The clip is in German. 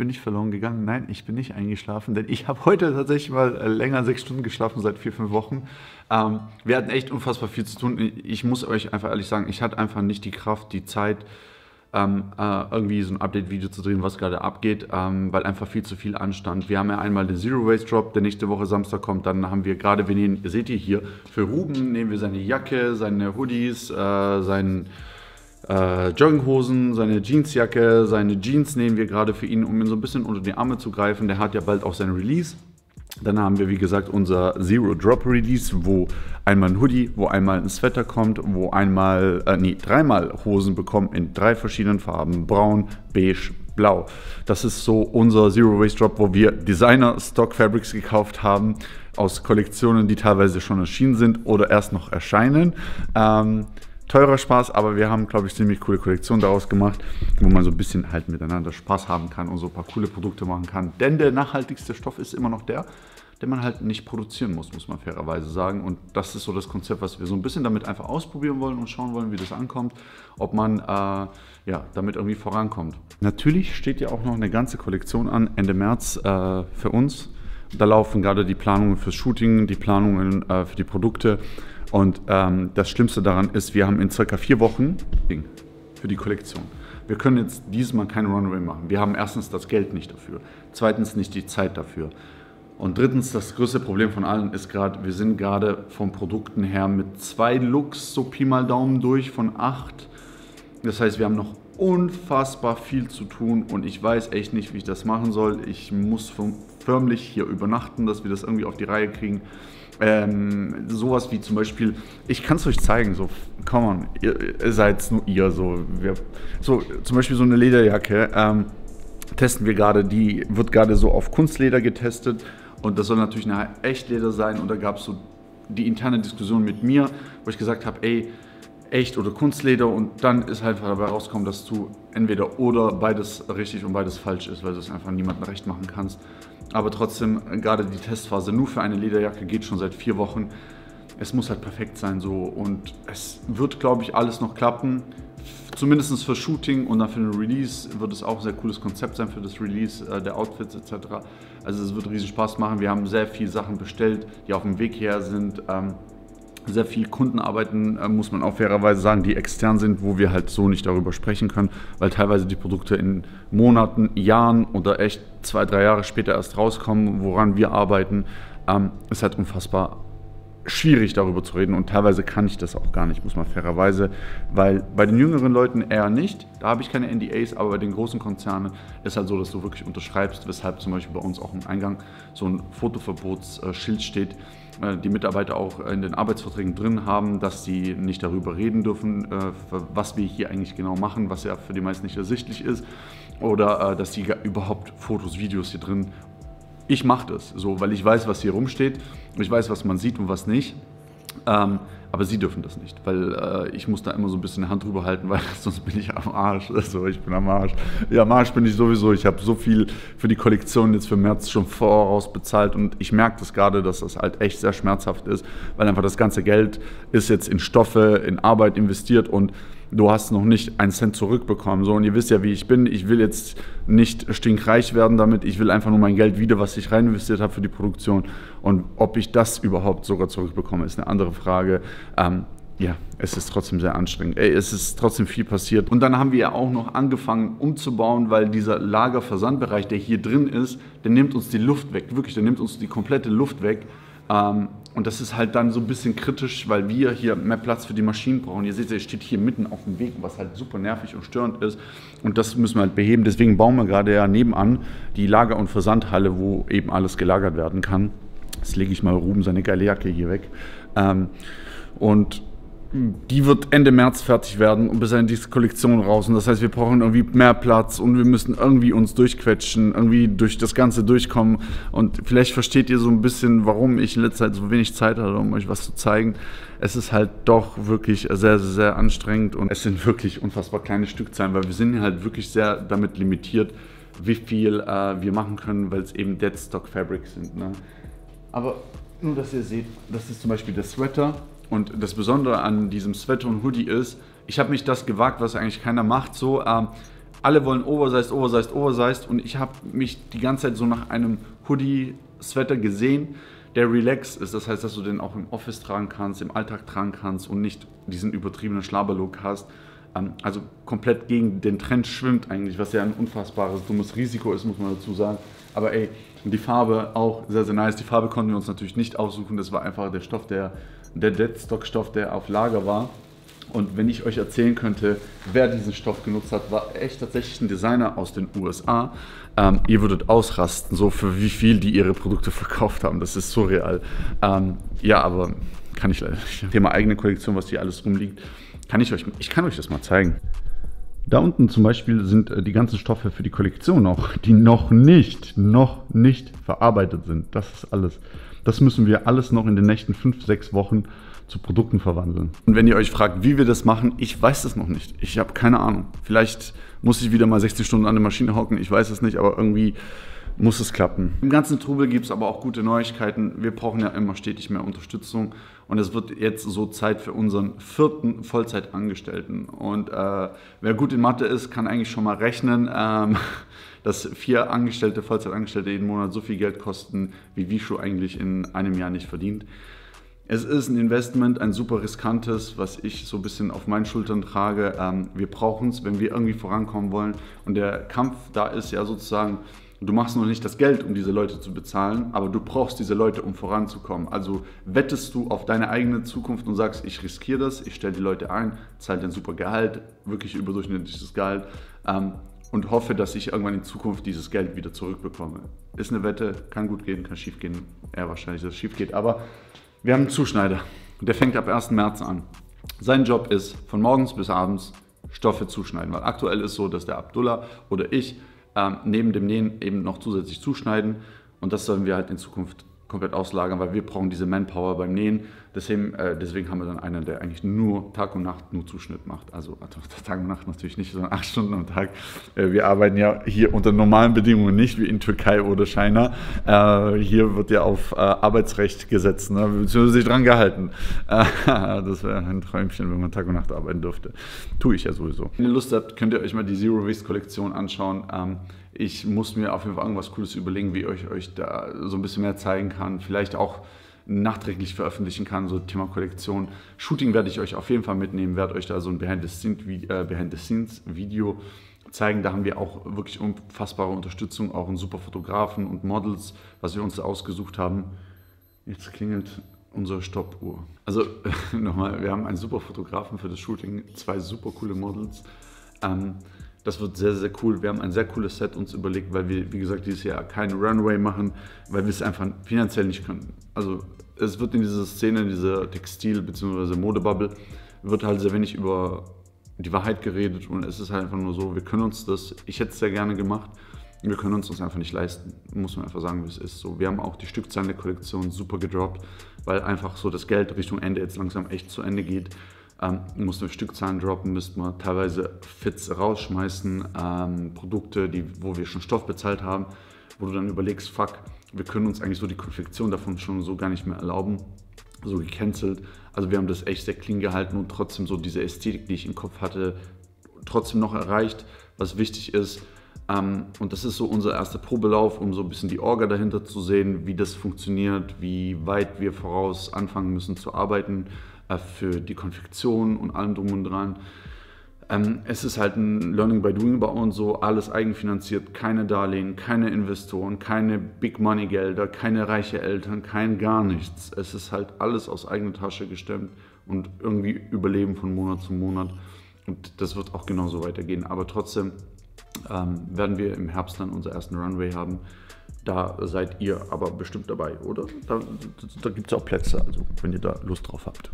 bin nicht verloren gegangen. Nein, ich bin nicht eingeschlafen, denn ich habe heute tatsächlich mal äh, länger sechs Stunden geschlafen, seit vier, fünf Wochen. Ähm, wir hatten echt unfassbar viel zu tun. Ich muss euch einfach ehrlich sagen, ich hatte einfach nicht die Kraft, die Zeit, ähm, äh, irgendwie so ein Update-Video zu drehen, was gerade abgeht, ähm, weil einfach viel zu viel anstand. Wir haben ja einmal den Zero Waste Drop, der nächste Woche Samstag kommt. Dann haben wir gerade, nehmen, ihr seht ihr hier, für Ruben nehmen wir seine Jacke, seine Hoodies, äh, seinen äh, Jogginghosen, seine Jeansjacke, seine Jeans nehmen wir gerade für ihn, um ihn so ein bisschen unter die Arme zu greifen. Der hat ja bald auch sein Release. Dann haben wir, wie gesagt, unser Zero Drop Release, wo einmal ein Hoodie, wo einmal ein Sweater kommt, wo einmal, äh, nee, dreimal Hosen bekommen in drei verschiedenen Farben: Braun, Beige, Blau. Das ist so unser Zero Waste Drop, wo wir Designer Stock Fabrics gekauft haben aus Kollektionen, die teilweise schon erschienen sind oder erst noch erscheinen. Ähm, teurer Spaß, aber wir haben, glaube ich, ziemlich coole Kollektionen daraus gemacht, wo man so ein bisschen halt miteinander Spaß haben kann und so ein paar coole Produkte machen kann. Denn der nachhaltigste Stoff ist immer noch der, den man halt nicht produzieren muss, muss man fairerweise sagen. Und das ist so das Konzept, was wir so ein bisschen damit einfach ausprobieren wollen und schauen wollen, wie das ankommt, ob man äh, ja, damit irgendwie vorankommt. Natürlich steht ja auch noch eine ganze Kollektion an, Ende März äh, für uns. Da laufen gerade die Planungen fürs Shooting, die Planungen äh, für die Produkte. Und ähm, das Schlimmste daran ist, wir haben in circa vier Wochen für die Kollektion. Wir können jetzt diesmal kein Runway machen. Wir haben erstens das Geld nicht dafür, zweitens nicht die Zeit dafür. Und drittens, das größte Problem von allen ist gerade, wir sind gerade von Produkten her mit zwei Looks so Pi mal Daumen durch von acht. Das heißt, wir haben noch unfassbar viel zu tun und ich weiß echt nicht, wie ich das machen soll. Ich muss förmlich hier übernachten, dass wir das irgendwie auf die Reihe kriegen. Ähm, sowas wie zum Beispiel, ich kann es euch zeigen, so, come on, ihr, ihr seid nur ihr, so, wir, so, zum Beispiel so eine Lederjacke, ähm, testen wir gerade, die wird gerade so auf Kunstleder getestet und das soll natürlich eine Echtleder sein und da gab es so die interne Diskussion mit mir, wo ich gesagt habe, ey, echt oder Kunstleder und dann ist halt dabei rausgekommen, dass du entweder oder beides richtig und beides falsch ist, weil du es einfach niemandem recht machen kannst. Aber trotzdem, gerade die Testphase nur für eine Lederjacke geht schon seit vier Wochen. Es muss halt perfekt sein so und es wird, glaube ich, alles noch klappen. Zumindest für Shooting und dann für den Release wird es auch ein sehr cooles Konzept sein für das Release äh, der Outfits etc. Also es wird riesen Spaß machen. Wir haben sehr viele Sachen bestellt, die auf dem Weg her sind. Sehr viel Kunden arbeiten, äh, muss man auch fairerweise sagen, die extern sind, wo wir halt so nicht darüber sprechen können, weil teilweise die Produkte in Monaten, Jahren oder echt zwei, drei Jahre später erst rauskommen, woran wir arbeiten, ähm, ist halt unfassbar schwierig darüber zu reden. Und teilweise kann ich das auch gar nicht, muss man fairerweise, weil bei den jüngeren Leuten eher nicht, da habe ich keine NDAs, aber bei den großen Konzernen ist halt so, dass du wirklich unterschreibst, weshalb zum Beispiel bei uns auch im Eingang so ein Fotoverbotsschild steht, äh, die Mitarbeiter auch in den Arbeitsverträgen drin haben, dass sie nicht darüber reden dürfen, äh, was wir hier eigentlich genau machen, was ja für die meisten nicht ersichtlich ist, oder äh, dass sie überhaupt Fotos, Videos hier drin ich mache das so, weil ich weiß, was hier rumsteht. Ich weiß, was man sieht und was nicht. Ähm, aber sie dürfen das nicht, weil äh, ich muss da immer so ein bisschen Hand drüber halten, weil sonst bin ich am Arsch. Also ich bin am Arsch. Ja, am Arsch bin ich sowieso. Ich habe so viel für die Kollektion jetzt für März schon voraus bezahlt und ich merke das gerade, dass das halt echt sehr schmerzhaft ist, weil einfach das ganze Geld ist jetzt in Stoffe, in Arbeit investiert und du hast noch nicht einen Cent zurückbekommen. So, und ihr wisst ja, wie ich bin. Ich will jetzt nicht stinkreich werden damit. Ich will einfach nur mein Geld wieder, was ich rein investiert habe für die Produktion. Und ob ich das überhaupt sogar zurückbekomme, ist eine andere Frage. Ähm, ja, es ist trotzdem sehr anstrengend. Ey, es ist trotzdem viel passiert. Und dann haben wir ja auch noch angefangen umzubauen, weil dieser Lagerversandbereich, der hier drin ist, der nimmt uns die Luft weg. Wirklich, der nimmt uns die komplette Luft weg. Ähm, und das ist halt dann so ein bisschen kritisch, weil wir hier mehr Platz für die Maschinen brauchen. Ihr seht, er steht hier mitten auf dem Weg, was halt super nervig und störend ist. Und das müssen wir halt beheben. Deswegen bauen wir gerade ja nebenan die Lager- und Versandhalle, wo eben alles gelagert werden kann. Jetzt lege ich mal Ruben seine geile Jacke hier weg. Ähm, und die wird Ende März fertig werden und bis dahin die Kollektion raus. Und das heißt, wir brauchen irgendwie mehr Platz und wir müssen irgendwie uns durchquetschen, irgendwie durch das Ganze durchkommen. Und vielleicht versteht ihr so ein bisschen, warum ich in letzter Zeit so wenig Zeit hatte, um euch was zu zeigen. Es ist halt doch wirklich sehr, sehr, sehr anstrengend und es sind wirklich unfassbar kleine Stückzahlen, weil wir sind halt wirklich sehr damit limitiert, wie viel äh, wir machen können, weil es eben Deadstock Fabrics sind. Ne? Aber nur, dass ihr seht, das ist zum Beispiel der Sweater und das Besondere an diesem Sweater und Hoodie ist, ich habe mich das gewagt, was eigentlich keiner macht, so ähm, Alle wollen oversized, oversized, oversized und ich habe mich die ganze Zeit so nach einem Hoodie-Sweater gesehen, der relaxed ist. Das heißt, dass du den auch im Office tragen kannst, im Alltag tragen kannst und nicht diesen übertriebenen Schlabberlook hast. Ähm, also komplett gegen den Trend schwimmt eigentlich, was ja ein unfassbares, dummes Risiko ist, muss man dazu sagen. Aber ey, die Farbe auch sehr, sehr nice. Die Farbe konnten wir uns natürlich nicht aussuchen. Das war einfach der Stoff, der, der Deadstock-Stoff, der auf Lager war. Und wenn ich euch erzählen könnte, wer diesen Stoff genutzt hat, war echt tatsächlich ein Designer aus den USA. Ähm, ihr würdet ausrasten, so für wie viel die ihre Produkte verkauft haben. Das ist surreal. Ähm, ja, aber kann ich leider nicht. Thema eigene Kollektion, was hier alles rumliegt, kann ich euch, ich kann euch das mal zeigen. Da unten zum Beispiel sind äh, die ganzen Stoffe für die Kollektion noch, die noch nicht, noch nicht verarbeitet sind. Das ist alles. Das müssen wir alles noch in den nächsten fünf, sechs Wochen zu Produkten verwandeln. Und wenn ihr euch fragt, wie wir das machen, ich weiß das noch nicht. Ich habe keine Ahnung. Vielleicht muss ich wieder mal 60 Stunden an der Maschine hocken, ich weiß es nicht, aber irgendwie muss es klappen. Im ganzen Trubel gibt es aber auch gute Neuigkeiten. Wir brauchen ja immer stetig mehr Unterstützung und es wird jetzt so Zeit für unseren vierten Vollzeitangestellten. Und äh, wer gut in Mathe ist, kann eigentlich schon mal rechnen, ähm, dass vier Angestellte, Vollzeitangestellte jeden Monat so viel Geld kosten, wie Vishu eigentlich in einem Jahr nicht verdient. Es ist ein Investment, ein super riskantes, was ich so ein bisschen auf meinen Schultern trage. Ähm, wir brauchen es, wenn wir irgendwie vorankommen wollen. Und der Kampf da ist ja sozusagen, du machst noch nicht das Geld, um diese Leute zu bezahlen, aber du brauchst diese Leute, um voranzukommen. Also wettest du auf deine eigene Zukunft und sagst, ich riskiere das, ich stelle die Leute ein, zahle ein super Gehalt, wirklich überdurchschnittliches Gehalt. Ähm, und hoffe, dass ich irgendwann in Zukunft dieses Geld wieder zurückbekomme. Ist eine Wette, kann gut gehen, kann schief gehen. Eher wahrscheinlich, dass es schief geht. Aber wir haben einen Zuschneider. Der fängt ab 1. März an. Sein Job ist, von morgens bis abends Stoffe zuschneiden. Weil aktuell ist so, dass der Abdullah oder ich ähm, neben dem Nähen eben noch zusätzlich zuschneiden. Und das sollen wir halt in Zukunft komplett auslagern, weil wir brauchen diese Manpower beim Nähen. Deswegen, äh, deswegen haben wir dann einen, der eigentlich nur Tag und Nacht nur Zuschnitt macht. Also, also Tag und Nacht natürlich nicht, sondern acht Stunden am Tag. Äh, wir arbeiten ja hier unter normalen Bedingungen nicht wie in Türkei oder China. Äh, hier wird ja auf äh, Arbeitsrecht gesetzt, ne? beziehungsweise sich dran gehalten. Äh, das wäre ein Träumchen, wenn man Tag und Nacht arbeiten dürfte. Tue ich ja sowieso. Wenn ihr Lust habt, könnt ihr euch mal die Zero Waste Kollektion anschauen. Ähm, ich muss mir auf jeden Fall irgendwas Cooles überlegen, wie ich euch da so ein bisschen mehr zeigen kann. Vielleicht auch nachträglich veröffentlichen kann, so Thema Kollektion. Shooting werde ich euch auf jeden Fall mitnehmen, werde euch da so ein Behind-the-Scenes-Video Behind zeigen. Da haben wir auch wirklich unfassbare Unterstützung, auch einen super Fotografen und Models, was wir uns da ausgesucht haben. Jetzt klingelt unsere Stoppuhr. Also nochmal, wir haben einen super Fotografen für das Shooting, zwei super coole Models. Ähm, das wird sehr, sehr cool. Wir haben ein sehr cooles Set uns überlegt, weil wir, wie gesagt, dieses Jahr keinen Runway machen, weil wir es einfach finanziell nicht können. Also es wird in dieser Szene, in dieser Textil- bzw. Modebubble, wird halt sehr wenig über die Wahrheit geredet und es ist halt einfach nur so, wir können uns das, ich hätte es sehr gerne gemacht, wir können uns das einfach nicht leisten, muss man einfach sagen, wie es ist. So, wir haben auch die Stückzahlen der Kollektion super gedroppt, weil einfach so das Geld Richtung Ende jetzt langsam echt zu Ende geht ähm, mussten wir Stückzahlen droppen, müssten wir teilweise Fits rausschmeißen, ähm, Produkte, die, wo wir schon Stoff bezahlt haben, wo du dann überlegst, fuck, wir können uns eigentlich so die Konfektion davon schon so gar nicht mehr erlauben, so gecancelt. Also wir haben das echt sehr clean gehalten und trotzdem so diese Ästhetik, die ich im Kopf hatte, trotzdem noch erreicht, was wichtig ist. Ähm, und das ist so unser erster Probelauf, um so ein bisschen die Orga dahinter zu sehen, wie das funktioniert, wie weit wir voraus anfangen müssen zu arbeiten für die Konfektion und allem drum und dran. Ähm, es ist halt ein Learning by Doing bei uns so, alles eigenfinanziert, keine Darlehen, keine Investoren, keine Big Money Gelder, keine reiche Eltern, kein gar nichts. Es ist halt alles aus eigener Tasche gestemmt und irgendwie überleben von Monat zu Monat. Und das wird auch genauso weitergehen. Aber trotzdem ähm, werden wir im Herbst dann unseren ersten Runway haben. Da seid ihr aber bestimmt dabei, oder? Da, da gibt es auch Plätze, also wenn ihr da Lust drauf habt.